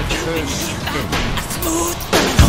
the first smooth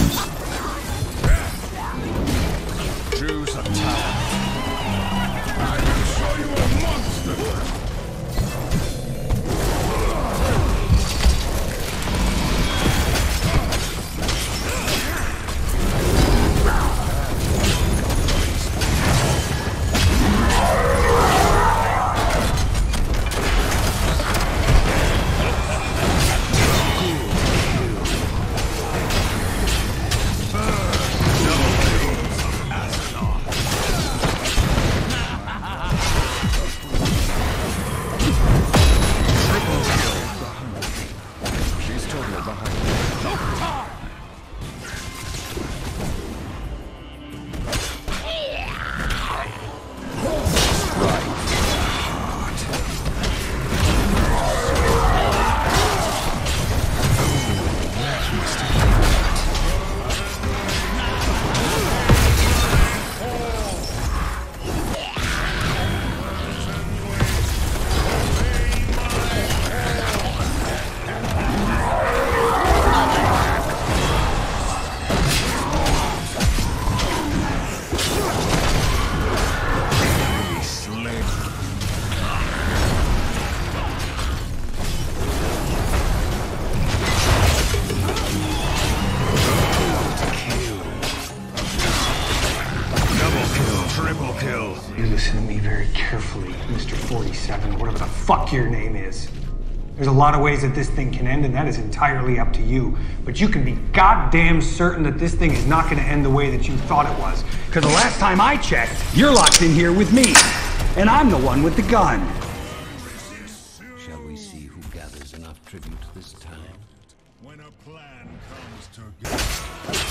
listen to me very carefully, Mr. 47, whatever the fuck your name is. There's a lot of ways that this thing can end, and that is entirely up to you. But you can be goddamn certain that this thing is not going to end the way that you thought it was. Because the last time I checked, you're locked in here with me. And I'm the one with the gun. Shall we see who gathers enough tribute this time? When a plan comes together.